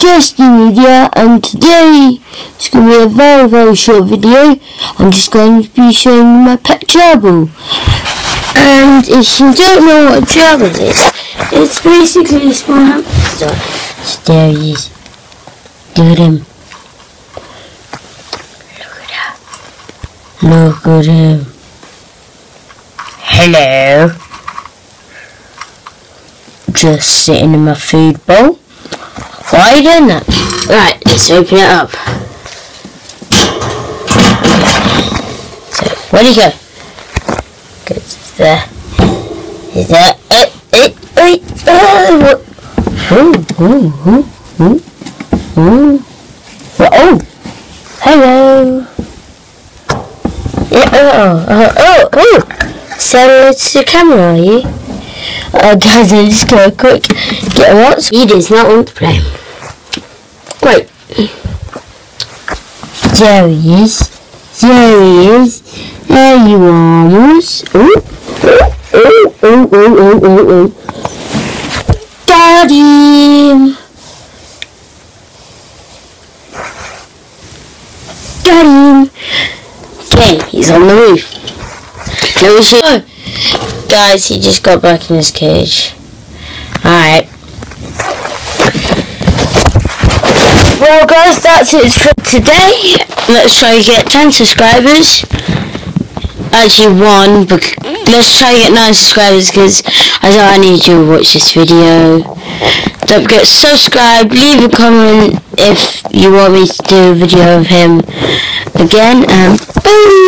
Justin Media and today it's going to be a very very short video. I'm just going to be showing my pet gerbil. And if you don't know what a gerbil is, it's basically a small hamster. So there he is. Look at him. Look at that. Look at him. Hello. Just sitting in my food bowl. Why are you doing that? Right, let's open it up. So, where'd he go? Good, there. Is that it? It, it, oh? Oh, oh, oh, oh, oh. Oh, hello. Yeah, uh, uh, oh, oh, oh, oh. So it's the camera, are you? Uh, guys, I just go quick get what? He does not want to play. Wait. There he is. There he is. There you are, Moose. Oh, oh, oh, oh, oh, oh, oh. Got him. Got him. Okay, he's on the roof. No, we should. Oh. Guys, he just got back in his cage. Alright. Well guys, that's it for today. Let's try to get 10 subscribers. Actually one, but let's try to get 9 subscribers because I don't I need you to watch this video. Don't forget subscribe, leave a comment if you want me to do a video of him again, and bye!